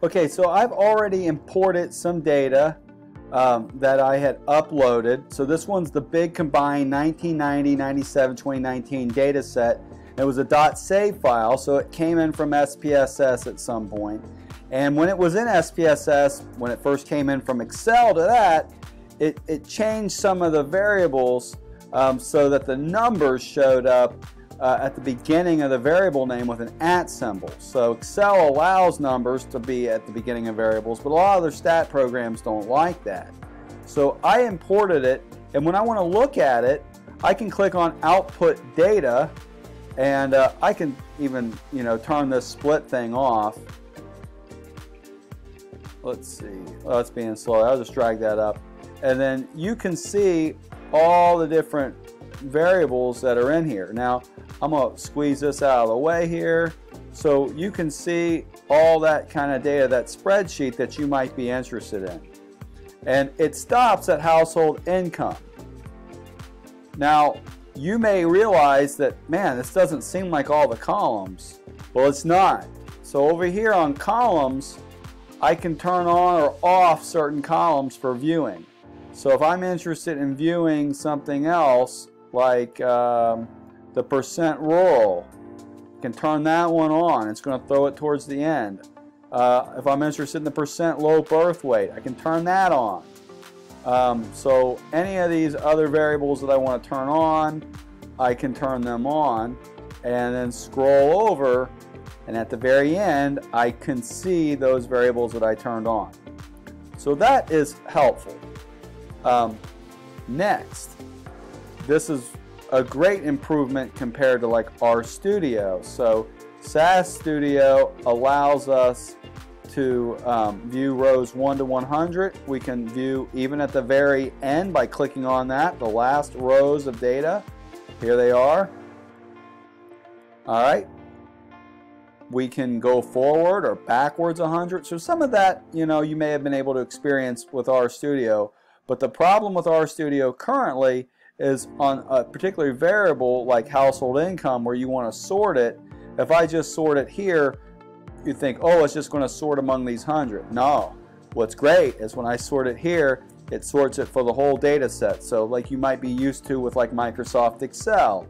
Okay, so I've already imported some data um, that I had uploaded. So this one's the big combined 1990, 97, 2019 data set. It was a .save file, so it came in from SPSS at some point. And when it was in SPSS, when it first came in from Excel to that, it, it changed some of the variables um, so that the numbers showed up uh, at the beginning of the variable name with an at symbol. So Excel allows numbers to be at the beginning of variables, but a lot of other stat programs don't like that. So I imported it, and when I want to look at it, I can click on Output Data, and uh, I can even you know turn this split thing off. Let's see. Oh, it's being slow. I'll just drag that up. And then you can see all the different variables that are in here. Now, I'm going to squeeze this out of the way here so you can see all that kind of data, that spreadsheet that you might be interested in. And it stops at household income. Now, you may realize that, man, this doesn't seem like all the columns. Well, it's not. So over here on columns, I can turn on or off certain columns for viewing. So if I'm interested in viewing something else, like um, the percent roll. Can turn that one on. It's going to throw it towards the end. Uh, if I'm interested in the percent low birth weight, I can turn that on. Um, so any of these other variables that I want to turn on, I can turn them on and then scroll over and at the very end I can see those variables that I turned on. So that is helpful. Um, next, this is a great improvement compared to like RStudio. So SAS Studio allows us to um, view rows 1 to 100. We can view even at the very end by clicking on that, the last rows of data. Here they are. All right. We can go forward or backwards 100. So some of that, you know, you may have been able to experience with RStudio. But the problem with RStudio currently is on a particular variable like household income where you want to sort it. If I just sort it here, you think, oh, it's just going to sort among these 100. No. What's great is when I sort it here, it sorts it for the whole data set. So like you might be used to with like Microsoft Excel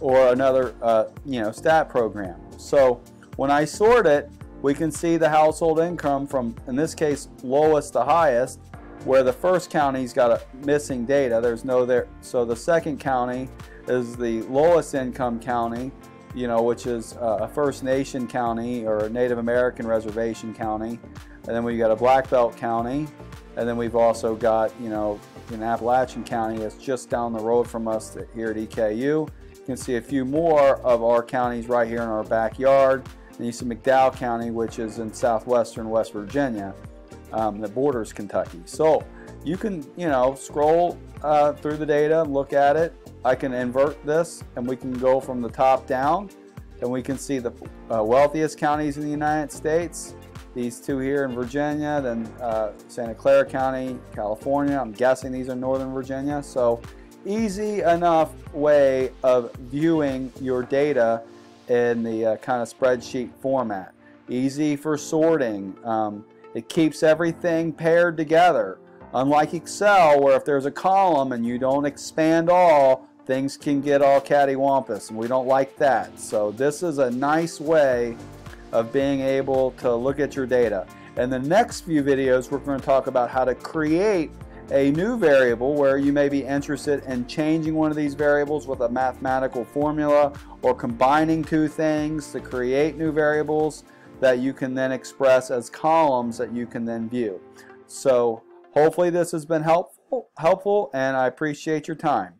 or another uh, you know stat program. So when I sort it, we can see the household income from, in this case, lowest to highest where the first county's got a missing data. There's no there. So the second county is the lowest income county, you know, which is uh, a First Nation county or a Native American reservation county. And then we've got a Black Belt county. And then we've also got, you know, in Appalachian County, it's just down the road from us here at EKU. You can see a few more of our counties right here in our backyard. And you see McDowell County, which is in southwestern West Virginia um, that borders Kentucky. So you can, you know, scroll uh, through the data, look at it. I can invert this and we can go from the top down and we can see the uh, wealthiest counties in the United States. These two here in Virginia, then uh, Santa Clara County, California. I'm guessing these are Northern Virginia. So easy enough way of viewing your data in the uh, kind of spreadsheet format. Easy for sorting. Um, it keeps everything paired together. Unlike Excel, where if there's a column and you don't expand all, things can get all cattywampus, and we don't like that. So this is a nice way of being able to look at your data. In the next few videos, we're going to talk about how to create a new variable where you may be interested in changing one of these variables with a mathematical formula or combining two things to create new variables that you can then express as columns that you can then view. So hopefully this has been helpful, helpful and I appreciate your time.